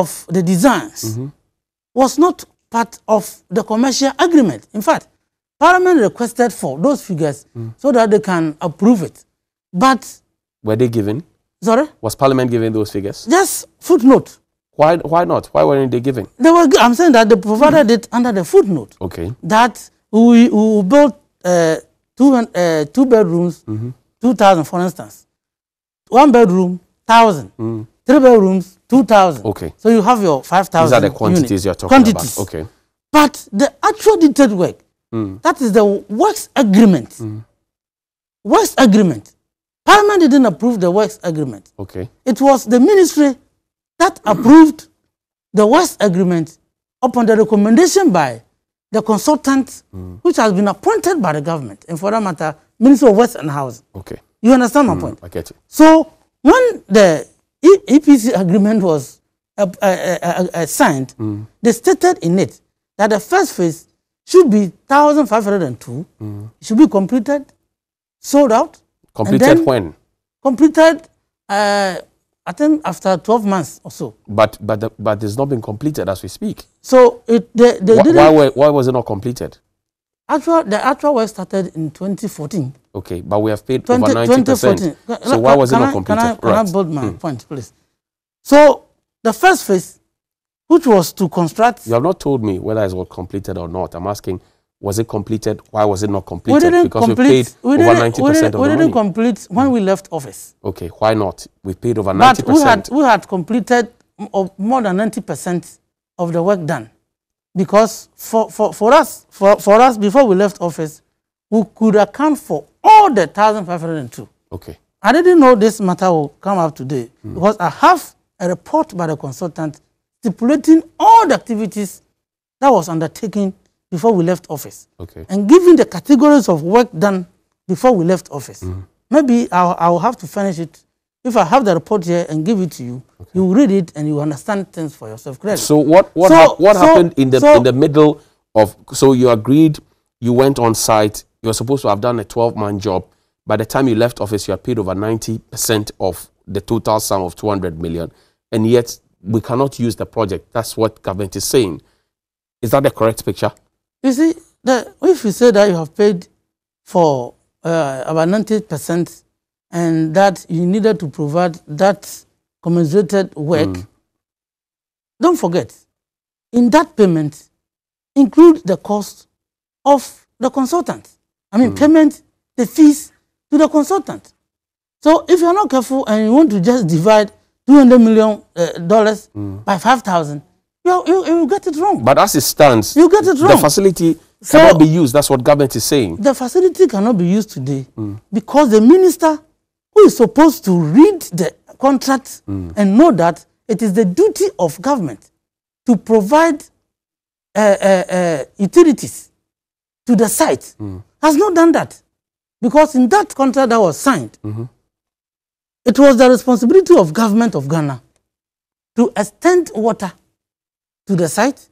of the designs was not part of the commercial agreement. In fact, Parliament requested for those figures so that they can approve it. But, Were they given? sorry, Was Parliament given those figures? just footnote. Why, why not? Why weren't they giving? They were, I'm saying that they provided it under the footnote Okay. that we, we build uh, two, uh, two bedrooms, 2,000 for instance. One bedroom, 1,000. Three bedrooms, 2,000. Okay. So you have your 5,000 These are the quantities units. you're talking quantities. about. Okay. But the actual detailed work, mm. that is the works agreement. Mm. Works agreement. Parliament didn't approve the works agreement. Okay. It was the ministry that approved the works agreement upon the recommendation by the consultant, mm. which has been appointed by the government, and for that matter, Minister of Works and Housing. Okay. You understand my point? I get it. So when the E- EPC agreement was uh, uh, uh, uh, uh, signed, they stated in it that the first phase should be 1,502, it should be completed, sold out, Completed when? completed, uh, I think after 12 months or so. But but the, but it's not been completed as we speak. So it, they, they Why, didn't, why, why was it not completed? actual, the actual work started in 2014. Okay, but we have paid 20, over 90%. So why was it not completed? Can I, can I right. Hmm. build my point, please? So the first phase, which was to construct, You have not told me whether it was completed or not. I'm asking, was it completed? Why was it not completed? we didn't because we paid we over didn't, ninety we percent didn't, of we the didn't money. complete when we left office. okay, why not? We paid over But ninety we had we had completed more than ninety percent of the work done, because for, for, for us for, for us before we left office, we could account for all the thousand five hundred and two. Okay, I didn't know this matter will come up today hmm. because I have a report by the consultant stipulating all the activities that was undertaken before we left office okay. and giving the categories of work done before we left office. Mm-hmm. Maybe I'll, I'll have to finish it. If I have the report here and give it to you, you read it and you understand things for yourself clearly. So what what So- hap- what so- happened in the so- in the middle of? So you agreed, you went on site. You were supposed to have done a twelve man job. By the time you left office, you had paid over ninety percent of the total sum of two hundred million, and yet we cannot use the project. That's what government is saying. Is that the correct picture? You see, the, if you say that you have paid for uh, about 90% and that you needed to provide that commensurated work, don't forget, in that payment, include the cost of the consultant. I mean, payment, the fees to the consultant. So if you're not careful and you want to just divide 200 million uh, dollars by 5,000, you, you, you get it wrong. But as it stands, You get it wrong. the facility So- cannot be used. That's what government is saying. the facility cannot be used today because the minister who is supposed to read the contract and know that it is the duty of government to provide uh, uh, uh, utilities to the site has not done that. Because in that contract that was signed it was the responsibility of government of ghana to extend water to the site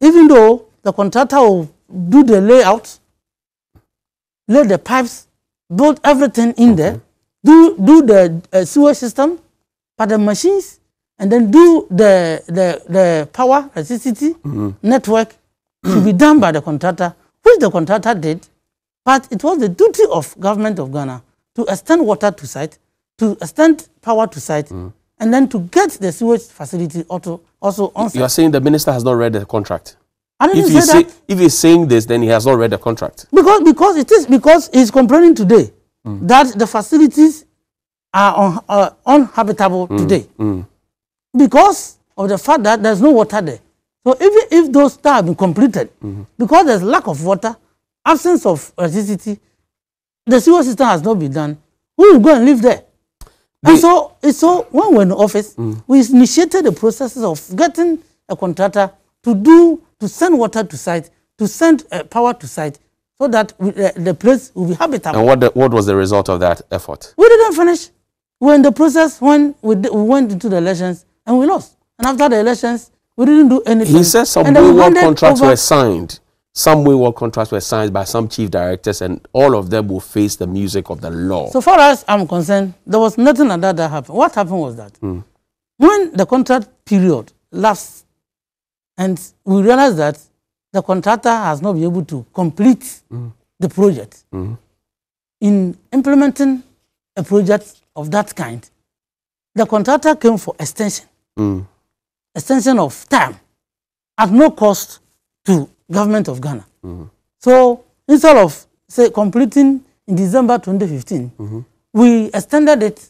even though the contractor will do the layout lay the pipes, build everything in there, do do the uh, sewer system, but the machines, and then do the the the power electricity network to be done by the contractor, which the contractor did. But it was the duty of government of Ghana to extend water to site, to extend power to site, mm. and then to get the sewage facility also also on site. You are saying the minister has not read the contract. If, you say if he's saying this, then he has not read the contract. Because because it is because he's complaining today mm. that the facilities are un, uh, uninhabitable mm. today because of the fact that there's no water there. So even if those that have been completed, mm-hmm. because there's lack of water, absence of electricity, the sewer system has not been done. Who will go and live there? And so, so when we're in office, we initiated the processes of getting a contractor to do to send water to site, to send uh, power to site, so that we, uh, the place will be habitable. And what, the, what was the result of that effort? We didn't finish. We were in the process when we, we went into the elections and we lost. And after the elections, we didn't do anything. He says some And then we wayward contracts over- were signed. Some wayward contracts were signed by some chief directors, and all of them will face the music of the law. So far as I'm concerned, there was nothing like that that happened. What happened was that Hmm. when the contract period lapsed, and we realized that the contractor has not been able to complete hmm. the project. Hmm. In implementing a project of that kind, the contractor came for extension, hmm. extension of time at no cost to government of Ghana. So instead of say completing in December 2015, we extended it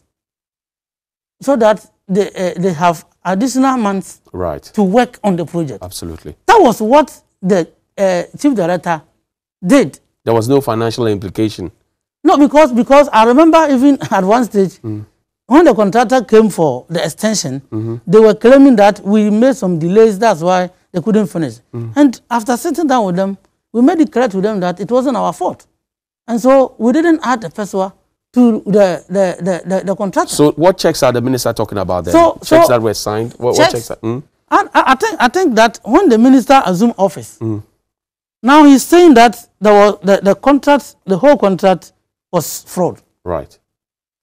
so that they, uh, they have additional months Right. to work on the project. Absolutely. That was what the uh, chief director did. There was no financial implication. No, because because I remember even at one stage when the contractor came for the extension, they were claiming that we made some delays. That's why they couldn't finish. And after sitting down with them, we made it clear to them that it wasn't our fault, and so we didn't add the pesewa to the the the, the, the contractor. So what checks are the minister talking about then? So- checks so- that were signed? What, what Checks- checks? Are, mm? And I, I think I think that when the minister assumed office, now he's saying that there was the, the contract, the whole contract was fraud. Right.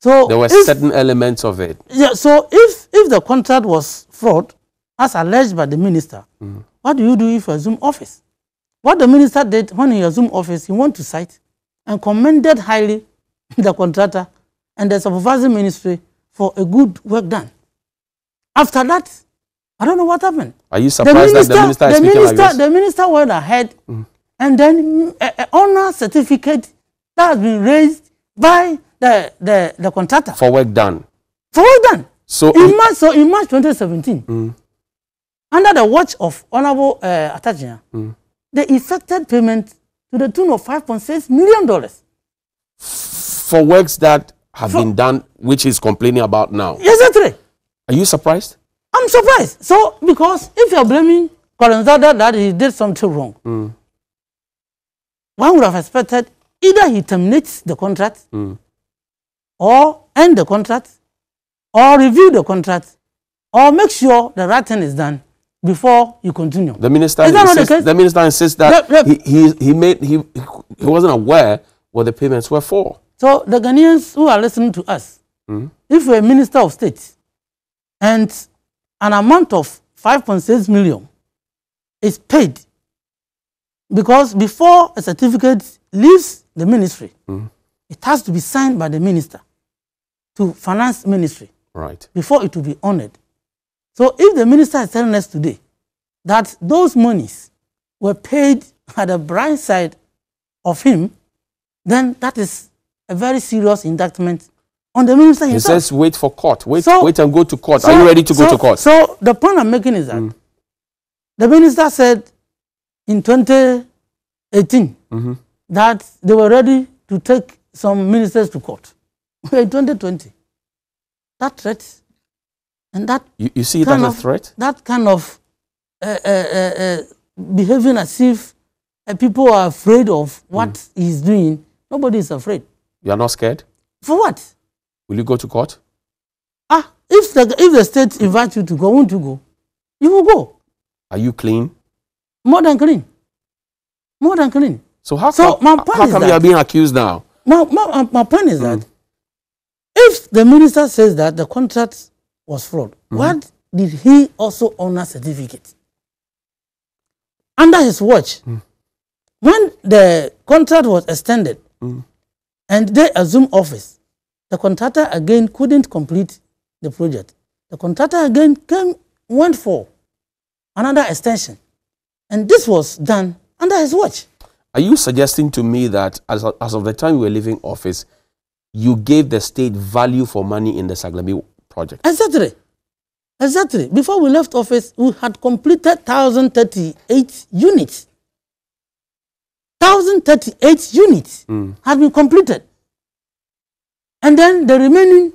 So There were if, certain elements of it. yeah, so if if the contract was fraud, as alleged by the minister, what do you do if you assume office? What the minister did when he assumed office, he went to site and commended highly the contractor and the supervising ministry for a good work done. After that, I don't know what happened. Are you surprised that the minister is the speaking minister, like this? the minister went ahead and then mm, a, a honor certificate that has been raised by the, the, the contractor For work done. for well done. So In March, so in March 2017, under the watch of Honorable uh, Atachia, they effected payment to the tune of 5.6 million dollars. for works that have been done, which he's complaining about now. Right. Are you surprised? I'm surprised. So, because if you're blaming Colonzada that he did something wrong, one would have expected either he terminates the contract or end the contract or review the contract or make sure the right thing is done before you continue. The minister not the insists, the minister insists that. He, he he made he he wasn't aware what the payments were for. So the Ghanaians who are listening to us, hmm? if you're a minister of state and an amount of 5.6 million is paid because before a certificate leaves the ministry, hmm? it has to be signed by the minister to finance ministry Right. before it will be honored. So if the minister is telling us today that those monies were paid at the blind side of him, then that is a very serious indictment on the minister himself. He says wait for court. Wait So- wait and go to court. So- Are you ready to go so- to court? So the point I'm making is that the minister said in 2018 Mm-hmm. that they were ready to take some ministers to court. In 2020. That threat and that you, you see it as a of threat? that kind of uh, uh, uh, uh, behaving as if uh, people are afraid of what Mm. he's doing. Nobody is afraid. You are not scared? For what? Will you go to court? Ah, if the if the state invites you to go, won't you go? You will go. Are you clean? More than clean. More than clean. So how So come, my point how is come you are being accused now? My, my, my point is that if the minister says that the contract was fraud, mm-hmm. what did he also honor certificate? Under his watch, mm. when the contract was extended mm. and they assumed office, the contractor again couldn't complete the project. The contractor again came, went for another extension. And this was done under his watch. Are you suggesting to me that as, of- as of the time you were leaving office, you gave the state value for money in the Saglemi project? Exactly. Exactly. Before we left office, we had completed 1,038 units. 1,038 units had been completed. And then the remaining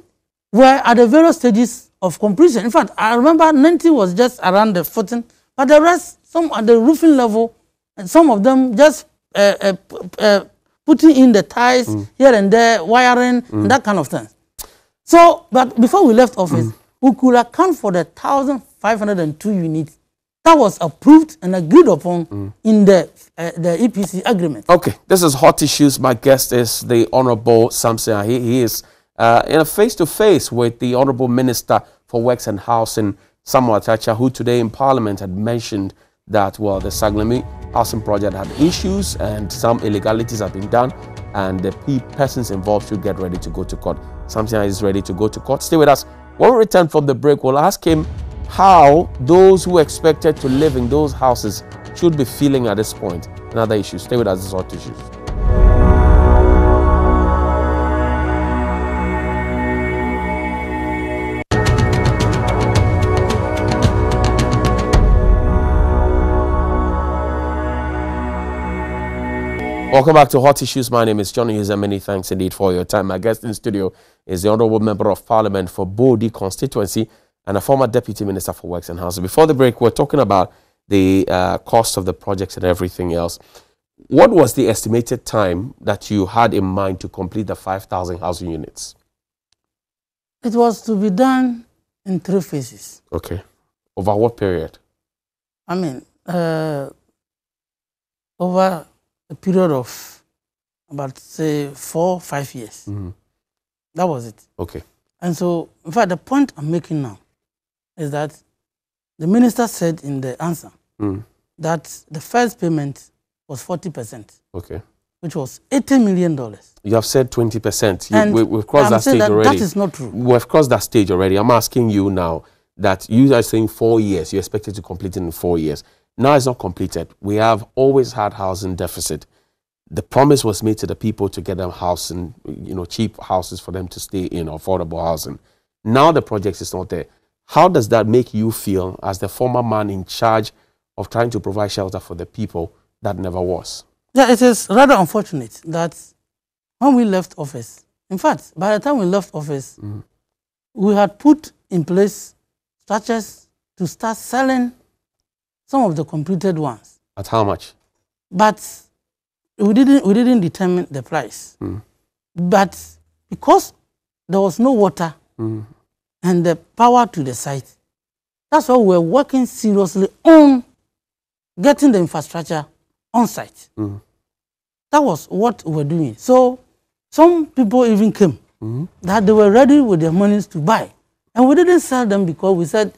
were at the various stages of completion. In fact, I remember 90 was just around the footing, but the rest, some at the roofing level, and some of them just uh, uh, uh, putting in the ties here and there, wiring, and that kind of thing. So, but before we left office, we could account for the 1,502 units that was approved and agreed upon in the, uh, the EPC agreement. Okay, this is Hot Issues. My guest is the Honorable Samson. Ahi. He is uh, in a face to face with the Honorable Minister for Works and Housing, Samuel Atta Akyea, who today in Parliament had mentioned that, well, the Saglemi housing project had issues and some illegalities have been done, and the persons involved should get ready to go to court. Samson is ready to go to court. Stay with us. When we return from the break, we'll ask him how those who expected to live in those houses should be feeling at this point. Another issue. Stay with us. This is hot issues. Welcome back to Hot Issues. My name is Johnnie Hughes many thanks indeed for your time. My guest in studio is the Honorable Member of Parliament for Bodi constituency and a former Deputy Minister for Works and Housing. Before the break, we're talking about the uh, cost of the projects and everything else. What was the estimated time that you had in mind to complete the 5,000 housing units? It was to be done in three phases. Okay. Over what period? I mean, uh, over a period of about say four, five years. Mm -hmm. That was it. Okay. And so, in fact, the point I'm making now is that the minister said in the answer mm. that the first payment was 40%. Okay. Which was $80 million. You have said 20%. You, we, have crossed I'm that stage that already. That is not true. We've crossed that stage already. I'm asking you now that you are saying four years. You expected to complete in four years. Now it's not completed. We have always had housing deficit. The promise was made to the people to get them housing, you know, cheap houses for them to stay in, affordable housing. Now the project is not there. How does that make you feel as the former man in charge of trying to provide shelter for the people that never was? Yeah, it is rather unfortunate that when we left office, in fact, by the time we left office, mm. we had put in place structures to start selling some of the completed ones. At how much? But we didn't, we didn't determine the price. Mm. But because there was no water mm. and the power to the site, that's why we're working seriously on getting the infrastructure on site. Mm. That was what we were doing. So some people even came mm. that they were ready with their monies to buy. And we didn't sell them because we said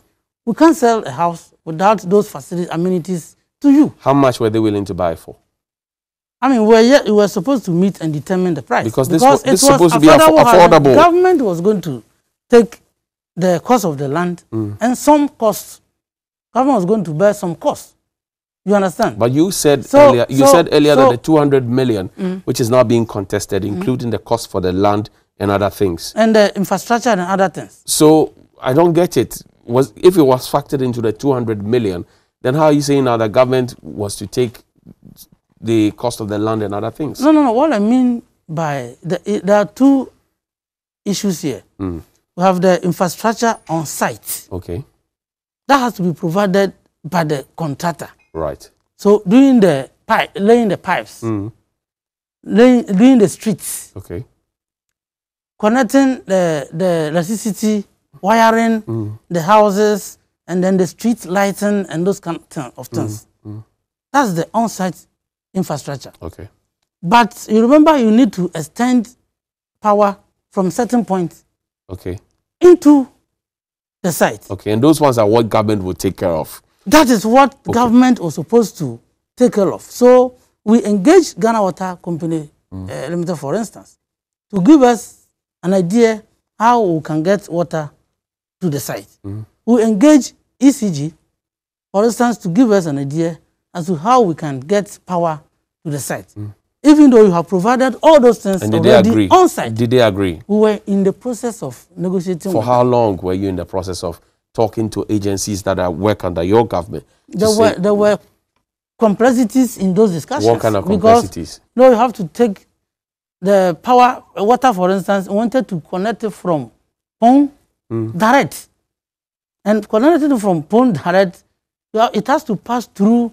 we can't sell a house without those facilities, amenities to you. How much were they willing to buy for? I mean, we're, yet, we were supposed to meet and determine the price. Because this, because was, this was supposed to be affordable. affordable. The government was going to take the cost of the land mm. and some costs. Government was going to bear some costs. You understand? But you said so, earlier, you so, said earlier so, that the 200 million, mm. which is now being contested, mm. including mm. the cost for the land and other things. And the infrastructure and other things. So I don't get it was if it was factored into the 200 million, then how are you saying now the government was to take the cost of the land and other things? No, no, no. What I mean by the, there are two issues here. Mm. We have the infrastructure on site. Okay. That has to be provided by the contractor. Right. So doing the pipe, laying the pipes, mm. laying, doing the streets. Okay. Connecting the the electricity wiring mm. the houses and then the street lighting and those kind of things. Mm. Mm. That's the on-site infrastructure. Okay. But you remember you need to extend power from certain points okay. into the site. Okay, and those ones are what government will take care of. That is what okay. government was supposed to take care of. So we engaged Ghana Water Company mm. uh, Limited, for instance, to give us an idea how we can get water to the site. Mm. We engage ECG, for instance, to give us an idea as to how we can get power to the site. Mm. Even though you have provided all those things and did they agree? on site. Did they agree? We were in the process of negotiating. For how long were you in the process of talking to agencies that are work under your government? There were, there were complexities in those discussions. What kind of complexities? Because, no, you have to take the power, water, for instance, wanted to connect it from Kpong mm. direct. And connected from Kpong direct, it has to pass through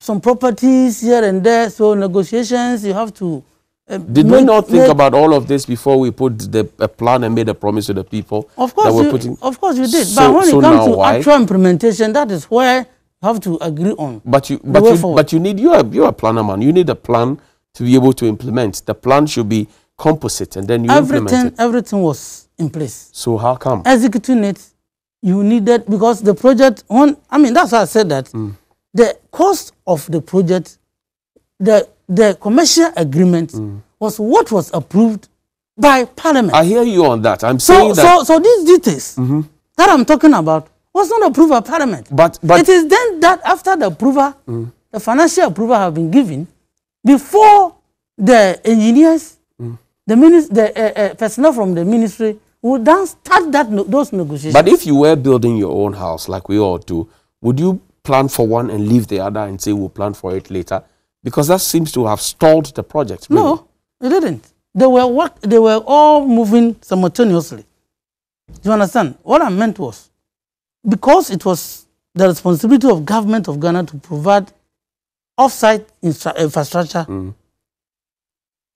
some properties here and there. So negotiations, you have to. Uh, Did make, we not think about all of this before we put the plan and made a promise to the people? Of course, we, putting... of course we did. So, but when so it comes to why? actual implementation, that is where you have to agree on. But you, but you, but you need you are you are a planner man. You need a plan to be able to implement. The plan should be composite, and then you everything, implement it. Everything was in place. So how come? Executing it, you needed because the project one I mean that's why I said that the cost of the project, the the commercial agreement was what was approved by parliament. I hear you on that. I'm so saying that. So so these details that I'm talking about was not approved by parliament. But- but- Mm. it is then that after the approval, the financial approval have been given before the engineers, Mm. the minis- the uh, uh, personnel from the ministry would then start that no- those negotiations. But if you were building your own house, like we all do, would you plan for one and leave the other and say we'll plan for it later? Because that seems to have stalled the project. really. No, they didn't. They were work, They were all moving simultaneously. Do you understand? What I meant was, because it was the responsibility of government of Ghana to provide off-site infrastructure, Mm.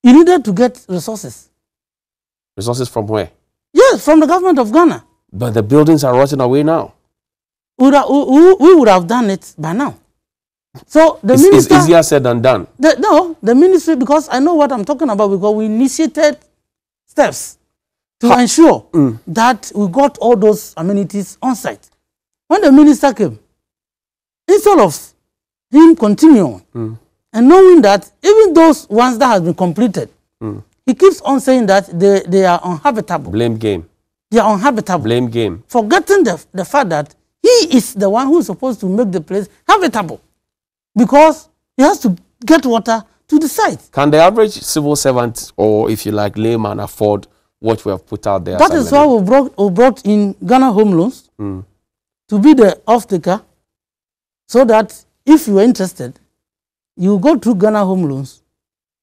you needed to get resources. Resources from where? Yes, from the government of Ghana. But the buildings are rotting away now. We would have, we, we- we would have done it by now. So the It's, it's minister, easier said than done. The, no, the ministry, because I know what I'm talking about, because we initiated steps to ensure mm. that we got all those amenities on site. When the minister came, instead of him continuing mm. and knowing that even those ones that have been completed, mm. He keeps on saying that they, they are uninhabitable. Blame game. They are uninhabitable. Blame game. Forgetting the, the fact that he is the one who is supposed to make the place habitable because he has to get water to the site. Can the average civil servant, or if you like, layman, afford what we have put out there? That is why we brought, we brought in Ghana Home Loans hmm. to be the off-taker so that if you are interested, you go through Ghana Home Loans,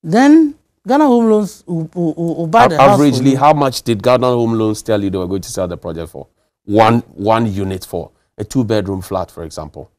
then Ghana Home Loans will, will, will buy the averagely, how much did Ghana Home Loans tell you they were going to sell the project for? One one unit for a two bedroom flat, for example.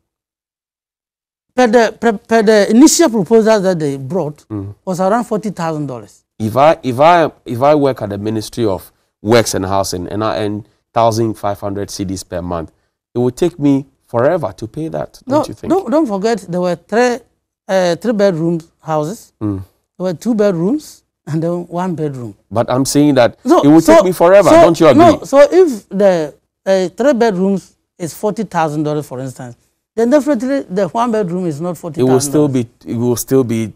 Per the, per, per the initial proposal that they brought Mm. was around $40,000. If I if I if I work at the Ministry of Works and Housing and I earn thousand five hundred cedis per month, it would take me forever to pay that. Don't No, you think? don't, don't forget there were three, uh, three bedroom houses. Mm. There were two bedrooms and then one bedroom. But I'm saying that So, it would so- take me forever. so- don't you agree? No, so if the uh, three bedrooms is forty thousand dollars, for instance, then definitely the one bedroom is not forty it will still be it will still be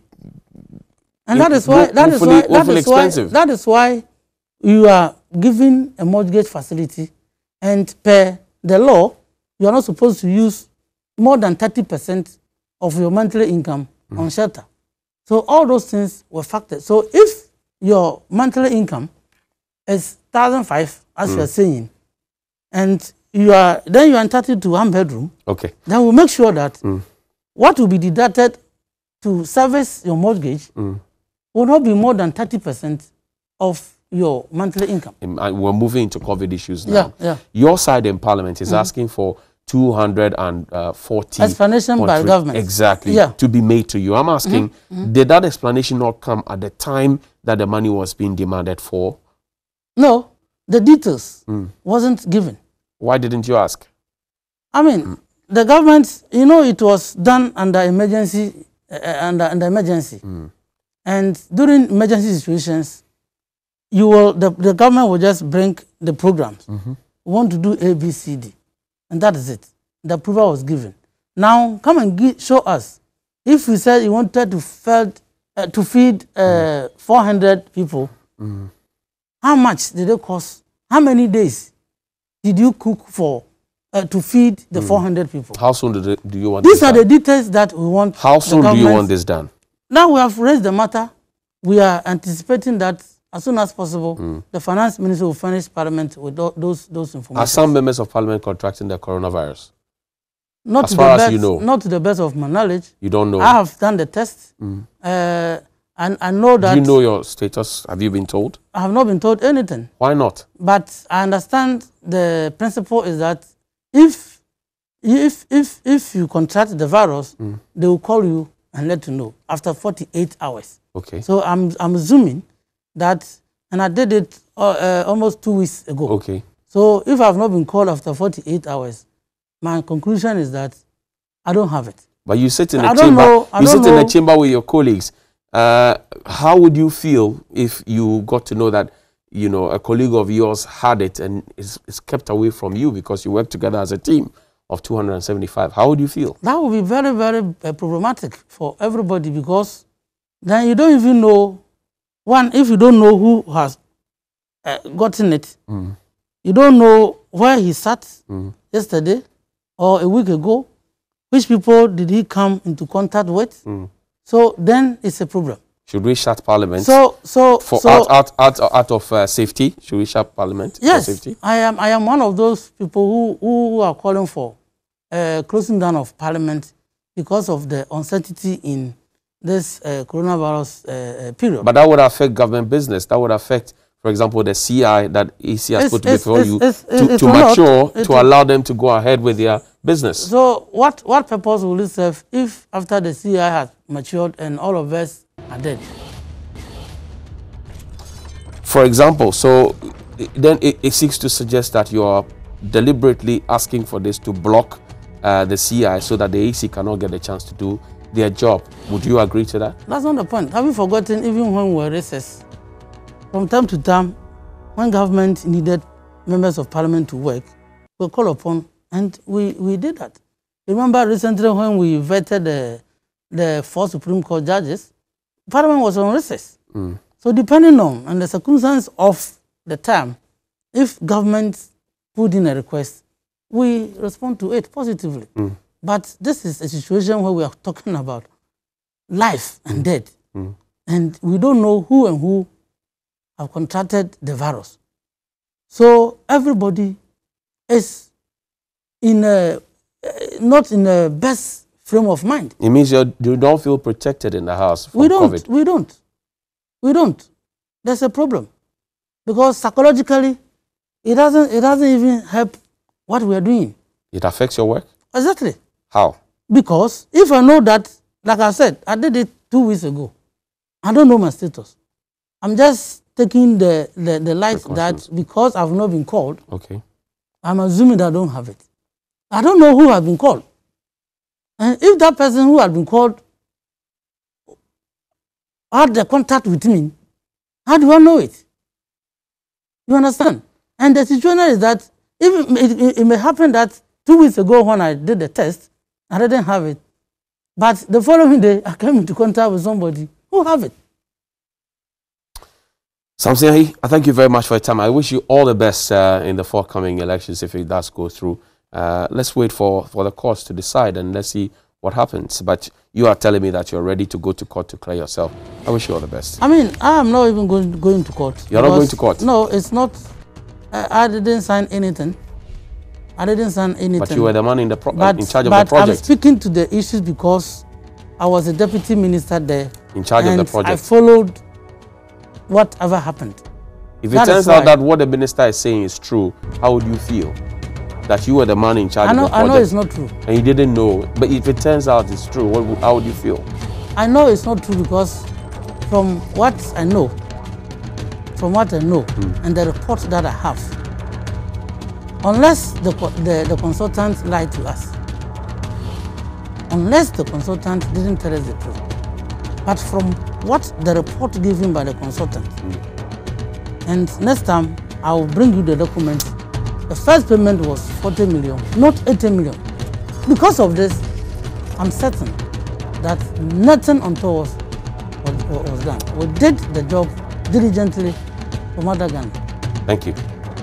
and that is why that is why that is why that is why you are given a mortgage facility, and per the law, you are not supposed to use more than thirty percent of your monthly income Mm. on shelter. So all those things were factored. So if your monthly income is thousand five, as Mm. you are saying, and you are then you are entitled to one bedroom, okay. then we make sure that Mm. what will be deducted to service your mortgage Mm. will not be more than 30% of your monthly income. And we're moving into COVID issues now. Yeah, yeah. Your side in Parliament is asking for 240 uh, Explanation by point three- government. Exactly. Yeah. To be made to you. I'm asking, mm-hmm. did that explanation not come at the time that the money was being demanded for? No, the details mm. wasn't given. Why didn't you ask? I mean, mm. the government, you know, it was done under emergency, uh, uh, under, under emergency. Mm. And during emergency situations, you will, the, the government will just bring the programs. Mm-hmm. We want to do A, B, C, D. And that is it. The approval was given. Now, come and gi- show us. If we said you wanted to feed, uh, to feed uh, 400 people, how much did it cost? How many days did you cook for uh, to feed the 400 people? How soon do, do you want These this are done? the details that we want. How soon do you want this done? Now we have raised the matter. We are anticipating that as soon as possible, hmm. the finance minister will furnish parliament with tho- those those information. Are some members of Parliament contracting the coronavirus? not as to far the as best, you know? not to the best of my knowledge. You don't know. I have done the test, hmm. uh, and I know that. do you know your status? Have you been told? I have not been told anything. Why not? But I understand the principle is that if if if if you contract the virus, hmm. they will call you and let you know after 48 hours. Okay. So I'm I'm assuming that, and I did it uh, uh, almost two weeks ago. Okay. So if I've not been called after 48 hours, my conclusion is that I don't have it. But you sit in I a don't chamber. know- I you sit in a chamber with your colleagues. Uh, how would you feel if you got to know that you know, a colleague of yours had it and is, is kept away from you because you work together as a team of 275. How would you feel? That would be very, very uh, problematic for everybody because then you don't even know, one, if you don't know who has uh, gotten it, mm. you don't know where he sat mm. yesterday or a week ago, which people did he come into contact with. Mm. So then it's a problem. Should we shut Parliament? So, so, for so, out, out, out, out of uh, safety, should we shut Parliament? Yes, I am. I am one of those people who who are calling for uh, closing down of Parliament because of the uncertainty in this uh, coronavirus uh, uh, period. But that would affect government business. That would affect, for example, the CI that EC has it's, put before it's, you it's, to, to mature to allow them to go ahead with their business. So, what what purpose will it serve if after the CI has matured and all of us are dead? For example, so then it, it seeks to suggest that you are deliberately asking for this to block uh, the CI so that the EC cannot get a chance to do their job. Would you agree to that? That's not the point. Have you forgotten even when we were recess? From time to time, when government needed members of parliament to work, we call upon and we, we did that. Remember recently when we vetted the, the four Supreme Court judges, parliament was on recess. Mm. So depending on and the circumstance of the time, if government put in a request, we respond to it positively. Mm. But this is a situation where we are talking about life and mm. death. Mm. And we don't know who and who have contracted the virus. So everybody is in a, not in the best frame of mind. It means you don't feel protected in the house we don't, COVID. We don't. We don't. There's a problem. Because psychologically, it doesn't, it doesn't even help what we are doing. It affects your work? Exactly. How? Because if I know that, like I said, I did it two weeks ago. I don't know my status. I'm just taking the, the, the light that because I've not been called, okay. I'm assuming that I don't have it. I don't know who has been called. And if that person who has been called had the contact with me, how do I know it? You understand? And the situation is that even it, it, it may happen that two weeks ago when I did the test, I didn't have it. But the following day, I came into contact with somebody who have it. Samson, I thank you very much for your time. I wish you all the best uh, in the forthcoming elections if it does go through. Uh, let's wait for, for the courts to decide and let's see what happens. But you are telling me that you're ready to go to court to clear yourself. I wish you all the best. I mean, I'm not even going, going to court. You're not going to court? No, it's not I, I didn't sign anything. I didn't sign anything. But you were the man in the but, in charge of the project. But I'm speaking to the issues because I was a deputy minister there. In charge of the project. I followed whatever happened. If that it turns out that what the minister is saying is true, how would you feel? That you were the man in charge I know, of the project. I know it's not true. And you didn't know. But if it turns out it's true, what, how would you feel? I know it's not true because from what I know, from what I know mm. and the reports that I have, unless the, the, the consultant lied to us, unless the consultant didn't tell us the truth, but from what the report given by the consultant, and next time I will bring you the document. The first payment was 40 million, not 80 million. Because of this, I'm certain that nothing untoward was, was, was done. We did the job diligently from other Ghana. Thank you.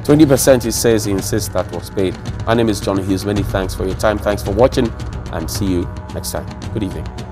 20% he says he insists that was paid. My name is John Hughes. Many thanks for your time. Thanks for watching and see you next time. Good evening.